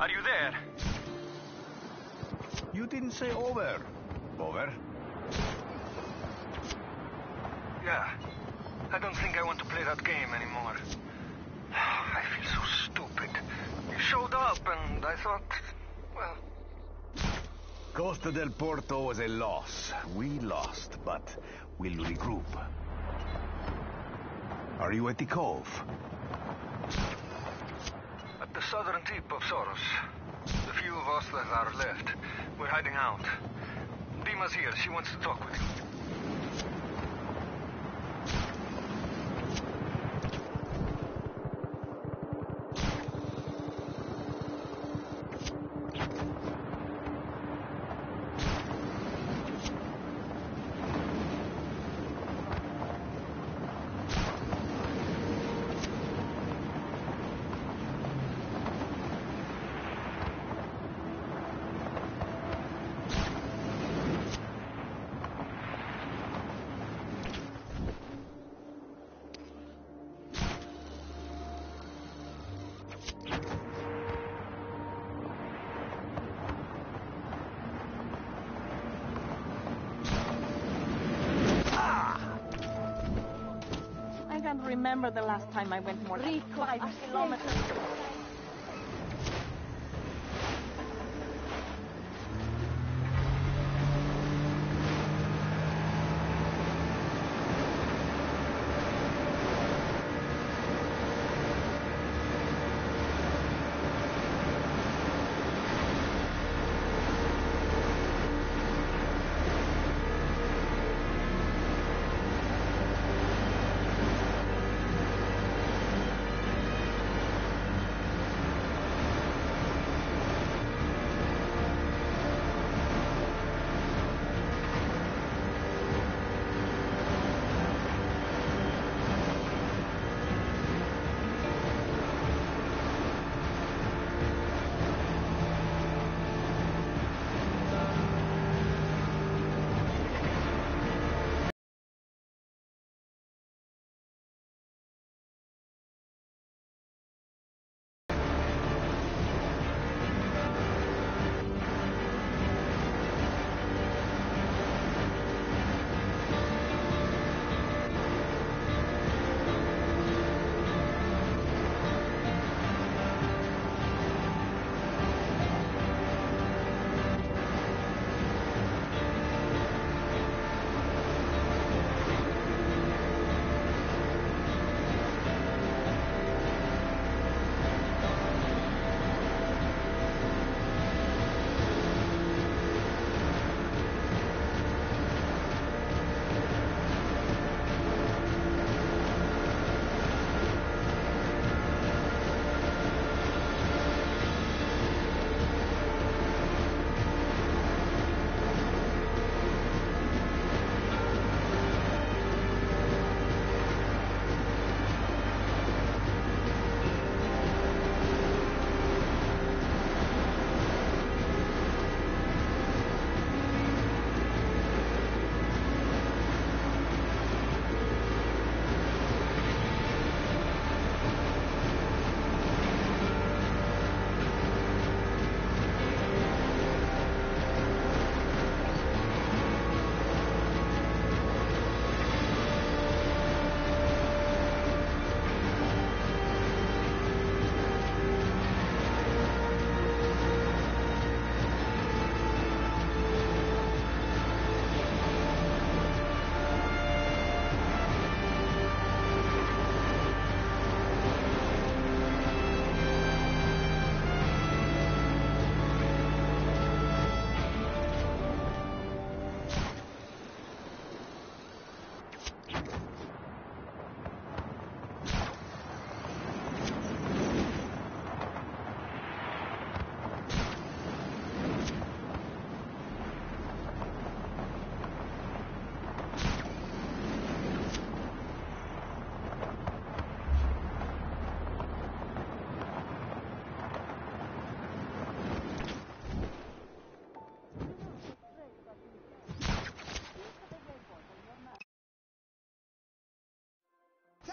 Are you there? You didn't say over. Over? Yeah. I don't think I want to play that game anymore. I feel so stupid. You showed up and I thought, well, Costa del Porto was a loss. We lost, but we'll regroup. Are you at the cove? Southern tip of Soros. The few of us that are left, we're hiding out. Dimah's here. She wants to talk with you. Can't remember the last time I went more than five kilometers.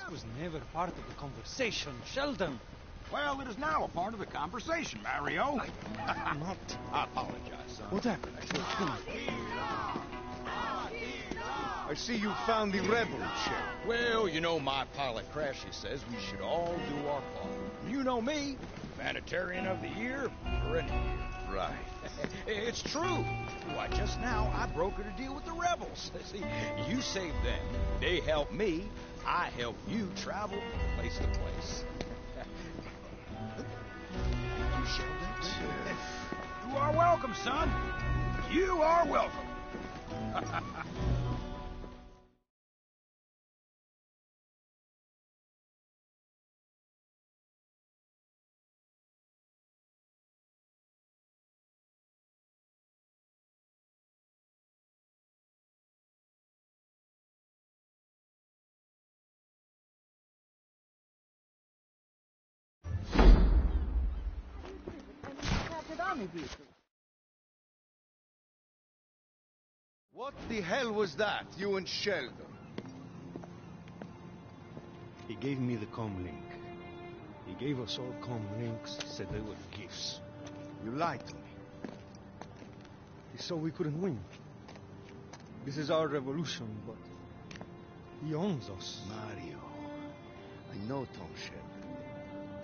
That was never part of the conversation, Sheldon. Well, it is now a part of the conversation, Mario. Not. I apologize, son. What happened? I see you found the rebel ship. Well, you know, my pilot Crashy says we should all do our part. You know me, humanitarian of the year for any year. Right. It's true. Why, just now I brokered a deal with the rebels. See, you saved them, they helped me, I help you travel from place to place. you, Sheldon? You are welcome, son. You are welcome. What the hell was that, you and Sheldon? He gave me the com link. He gave us all com links, said they were gifts. You lied to me. He saw we couldn't win. This is our revolution, but he owns us. Mario, I know Tom Sheldon.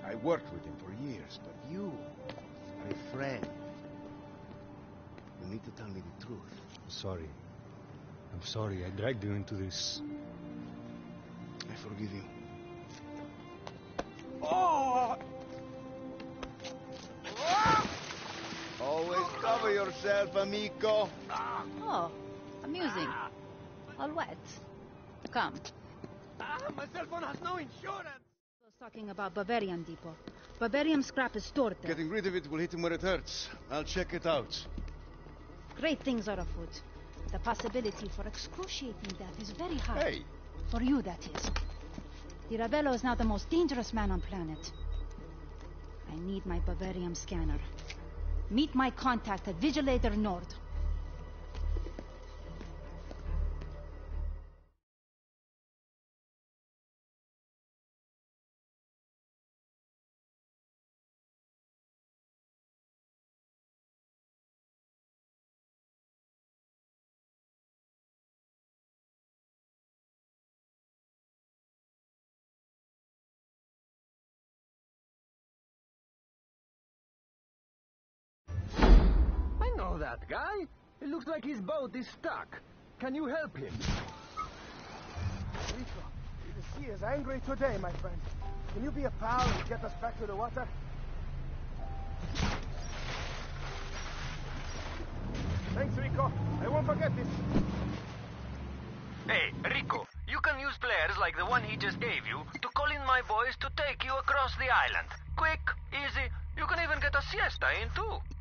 I worked with him for years, but you are a friend. You need to tell me the truth. I'm sorry. I'm sorry I dragged you into this. I forgive you. Oh! oh! Always cover yourself, amico. Oh, amusing. All wet. Come. Ah, my cell phone has no insurance. was talking about Bavarium Depot. Bavarium scrap is stored there. Getting rid of it will hit him where it hurts. I'll check it out. Great things are afoot. The possibility for excruciating death is very high. Hey, For you, that is. The is now the most dangerous man on planet. I need my Bavarium scanner. Meet my contact at Vigilator Nord. That guy. It looks like his boat is stuck. Can you help him? Rico, the sea is angry today, my friend. Can you be a pal and get us back to the water? Thanks, Rico. I won't forget this. Hey, Rico, you can use players like the one he just gave you to call in my boys to take you across the island. Quick, easy. You can even get a siesta in too.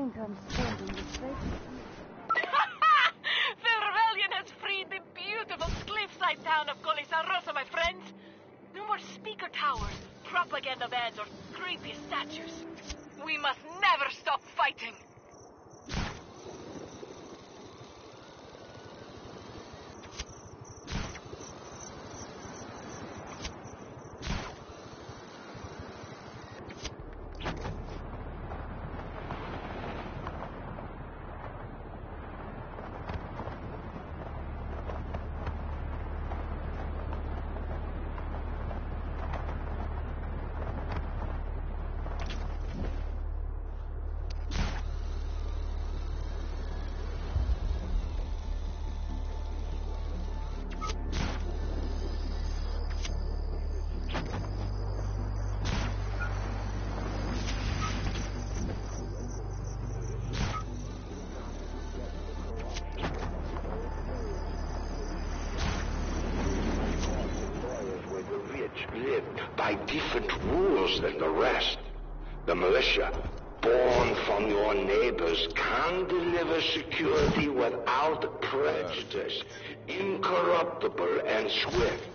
Think I'm standing this the rebellion has freed the beautiful cliffside town of Colisarosa, my friends. No more speaker towers, propaganda vans, or creepy statues. We must never stop fighting. Different rules than the rest. The militia, born from your neighbors, can deliver security without prejudice, incorruptible and swift.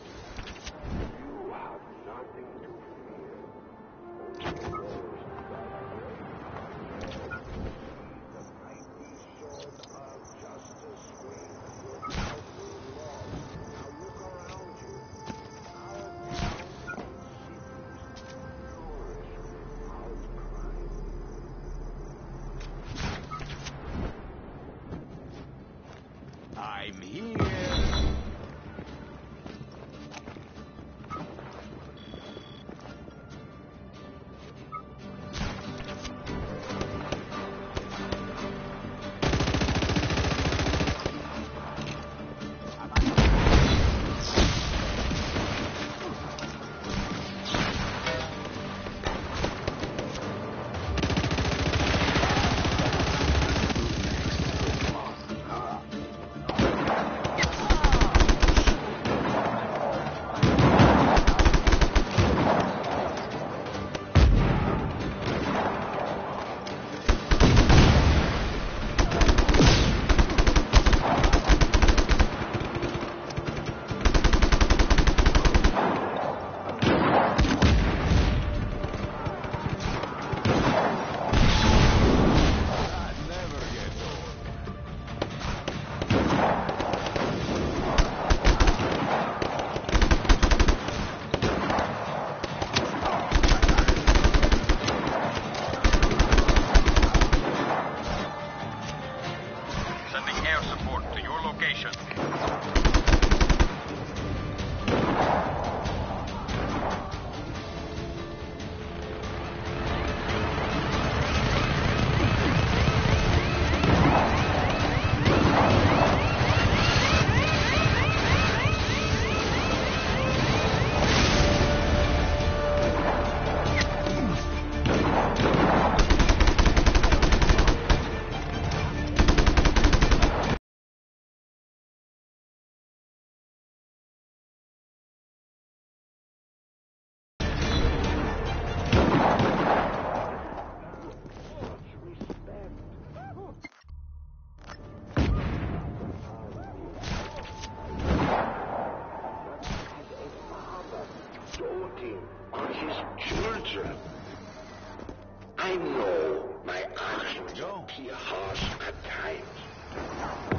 Appear harsh at times.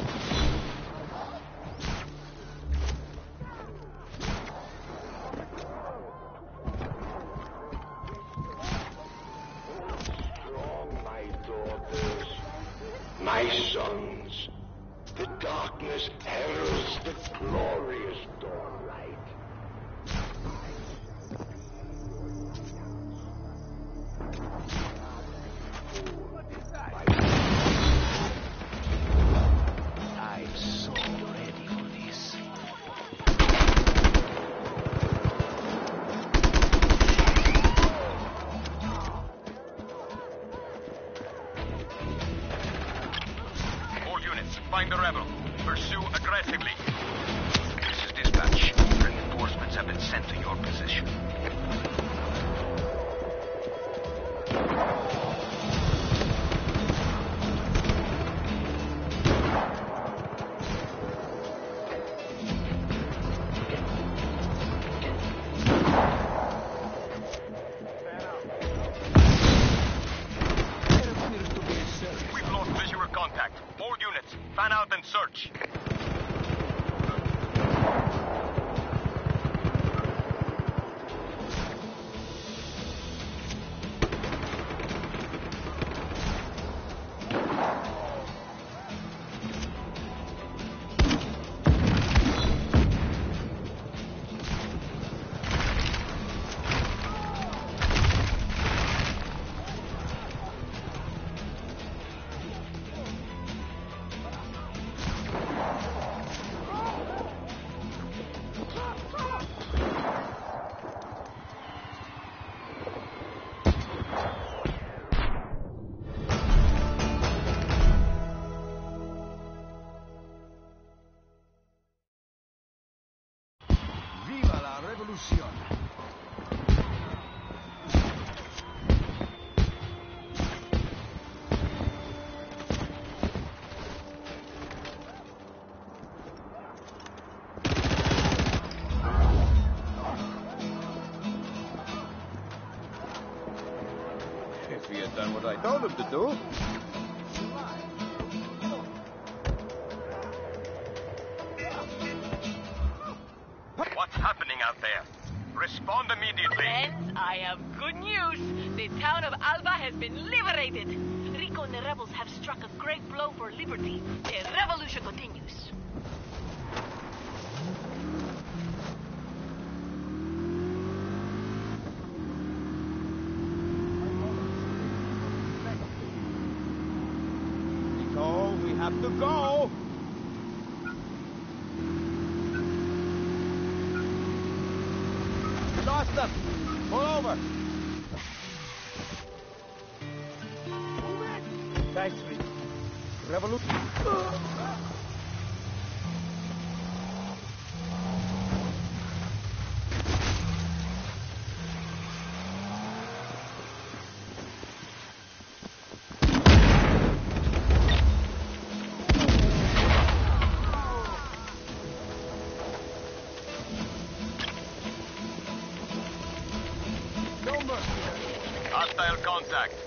Contact.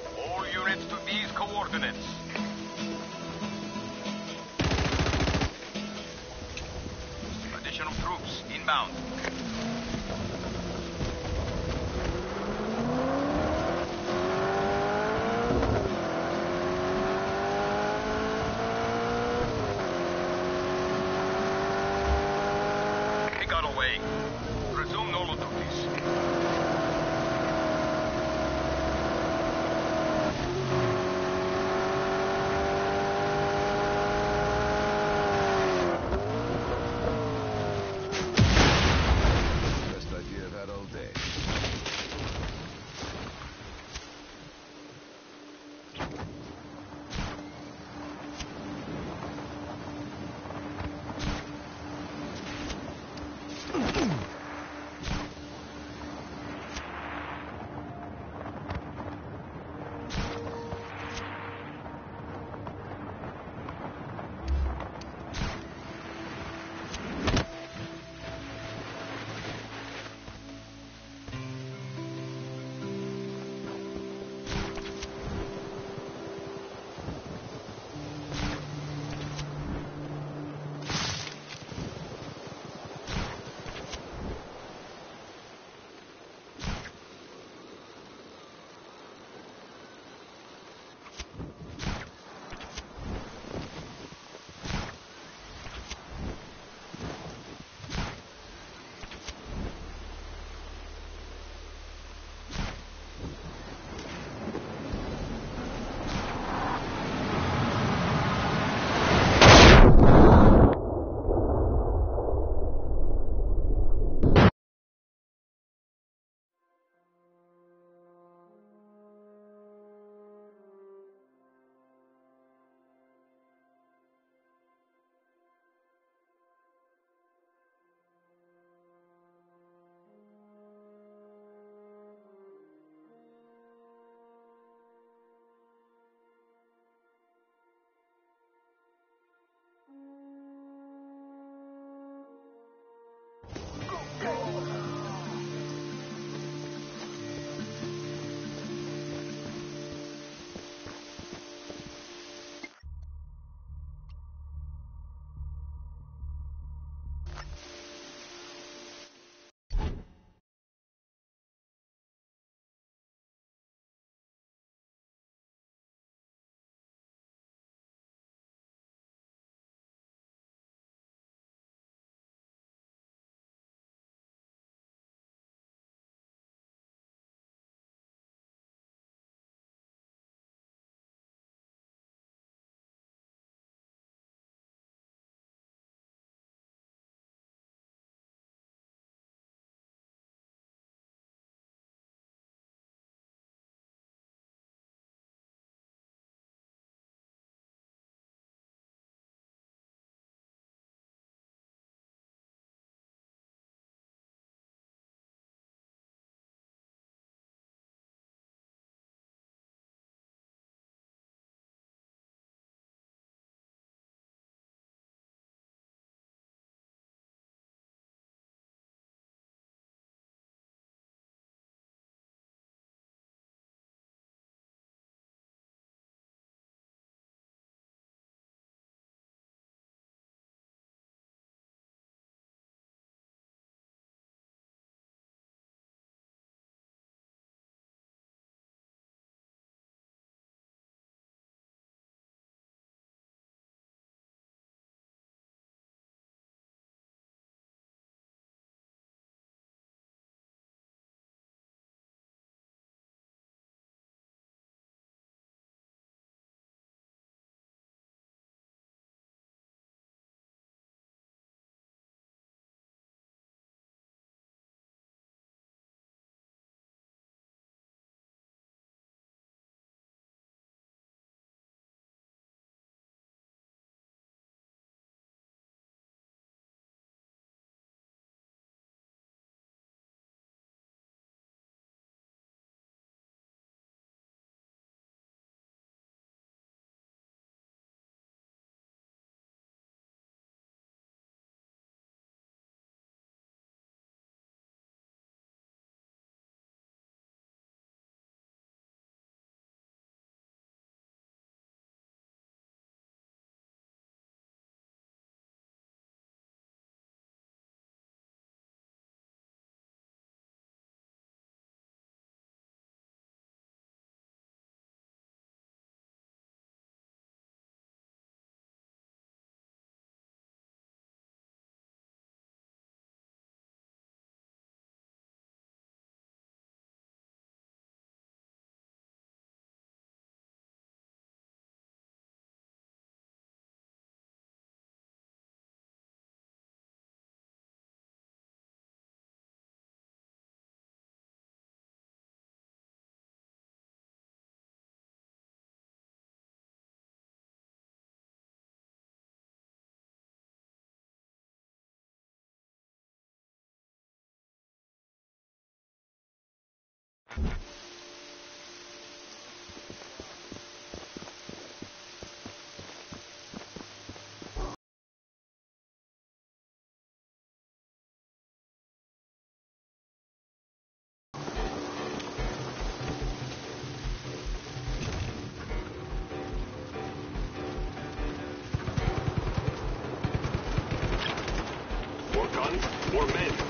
More guns, more men.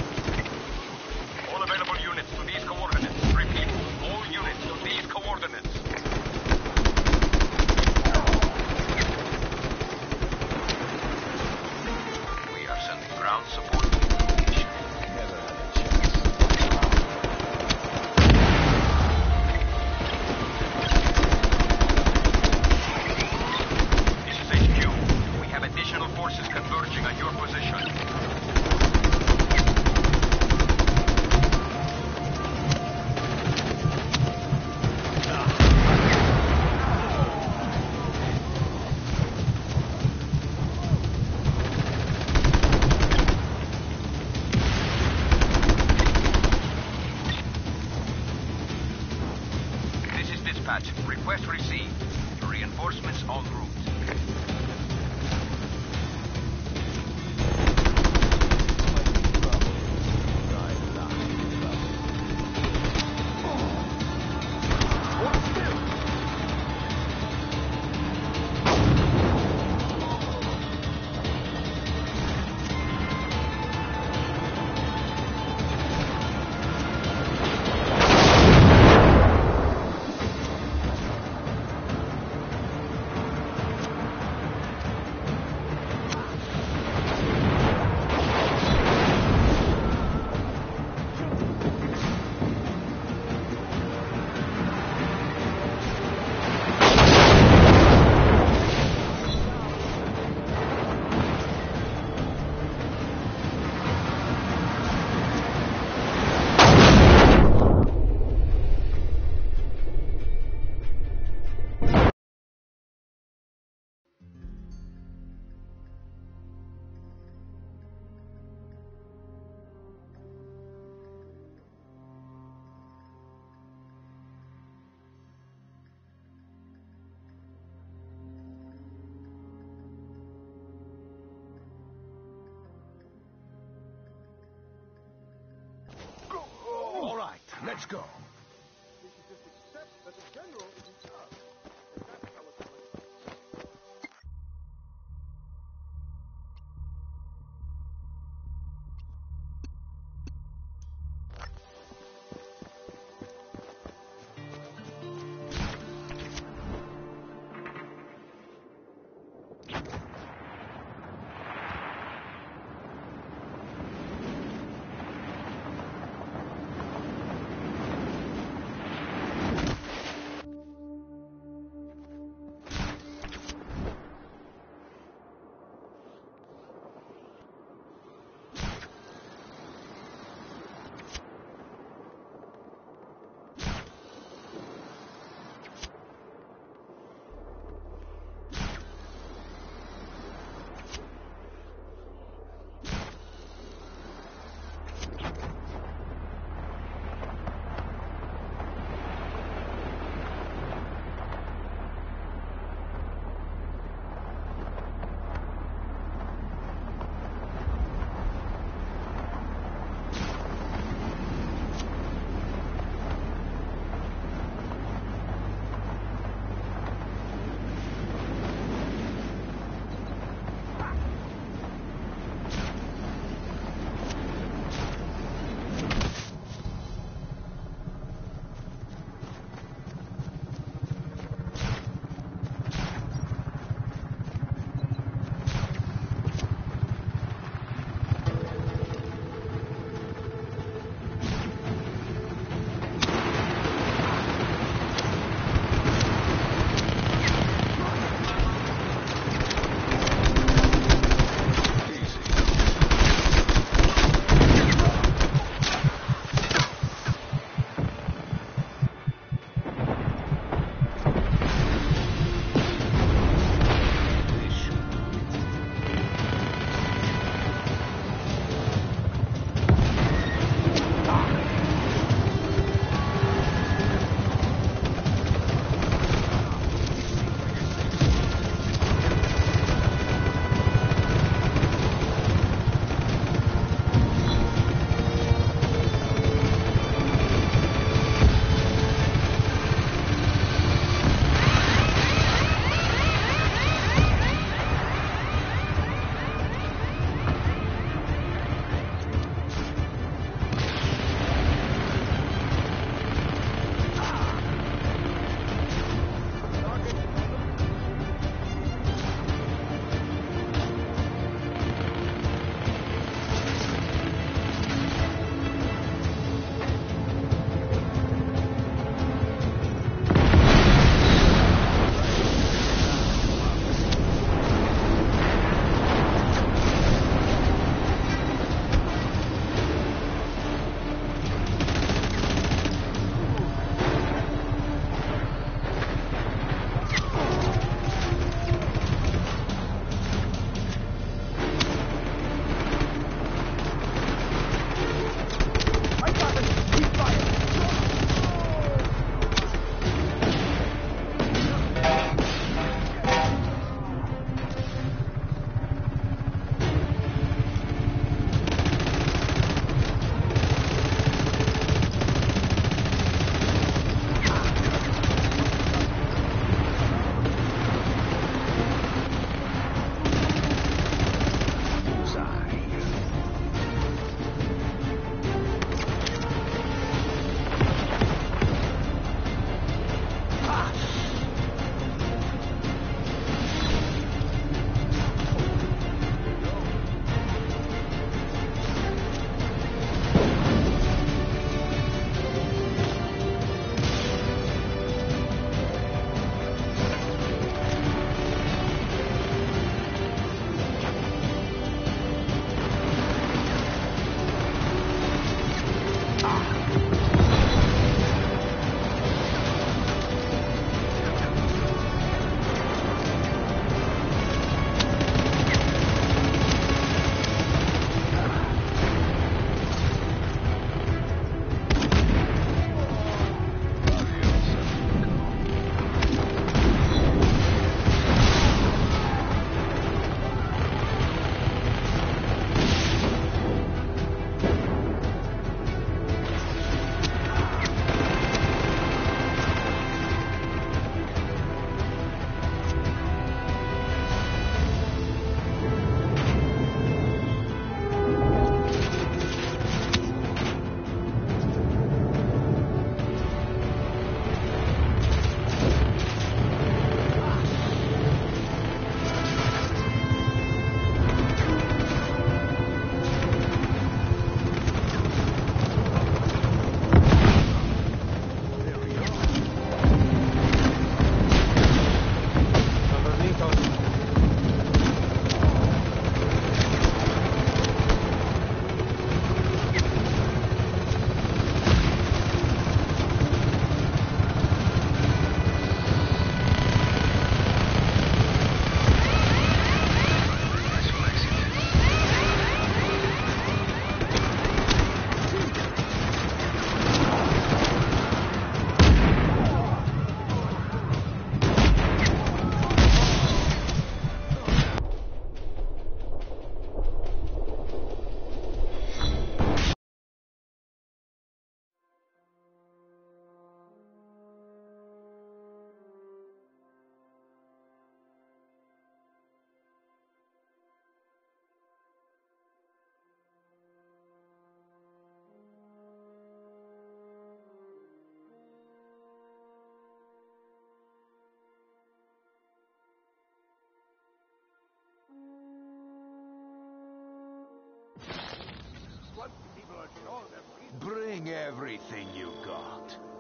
Bring everything you got.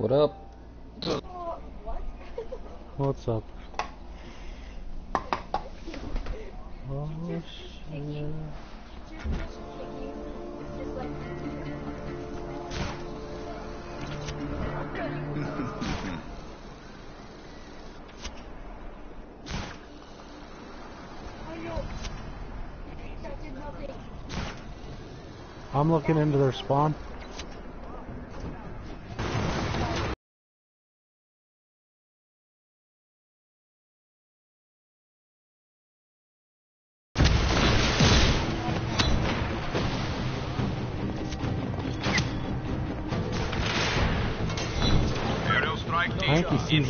What up? What's up? Oh shit. I'm looking into their spawn.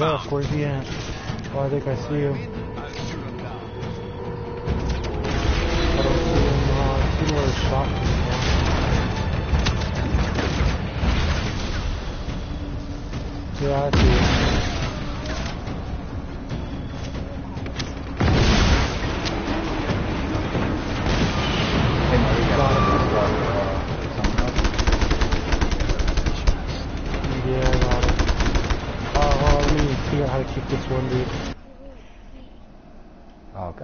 Where's he at? Oh, I think I see him. I don't see him. Uh, his shot. Yeah, I see.